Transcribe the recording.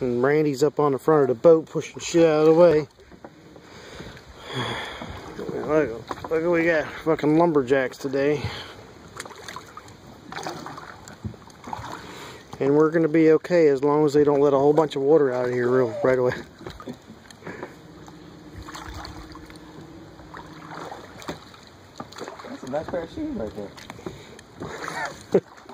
And Randy's up on the front of the boat pushing shit out of the way. Look, look we got. Fucking lumberjacks today. And we're going to be okay as long as they don't let a whole bunch of water out of here real right away. That's a nice pair of shoes right there.